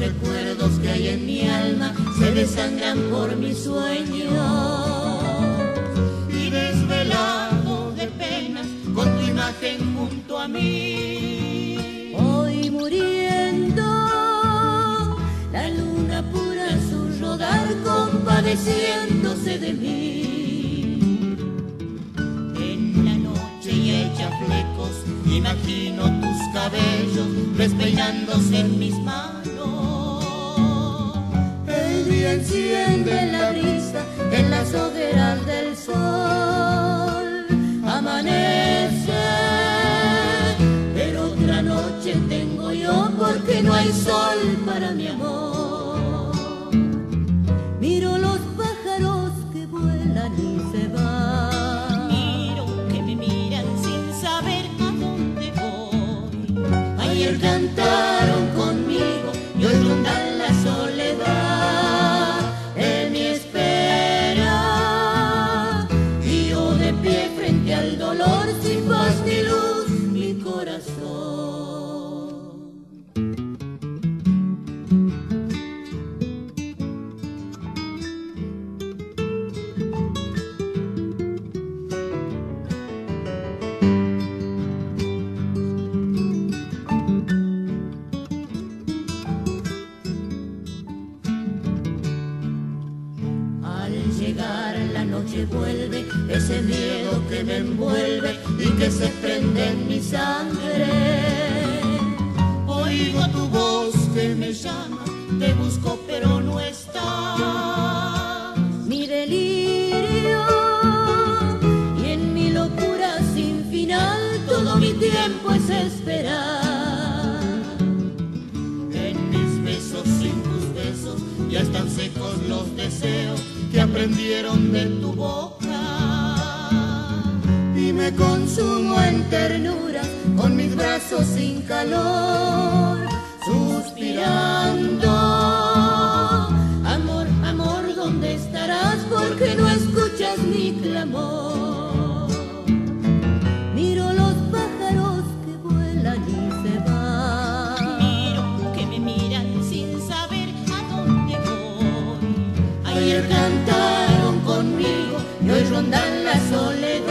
recuerdos que hay en mi alma se desangran por mis sueños. Imagen junto a mí. Hoy muriendo, la luna pura su rodar compadeciéndose de mí. En la noche y hecha flecos, imagino tus cabellos despeinándose en mis manos. El día enciende la brisa en las hogueras del sol. Sol para mi amor. Miro los pájaros que vuelan y se van. Miro que me miran sin saber a dónde voy. Ayer cantaron conmigo y hoy rondan la soledad llegar la noche vuelve ese miedo que me envuelve y que se prende en mi sangre. Oigo tu voz que me llama, te busco pero no estás. Mi delirio y en mi locura sin final todo mi tiempo es esperar. Ya están secos los deseos que aprendieron de tu boca. Y me consumo en ternura con mis brazos sin calor, suspirando. Amor, amor, ¿dónde estarás? Porque no escuchas mi clamor. Ayer cantaron conmigo y hoy rondan la soledad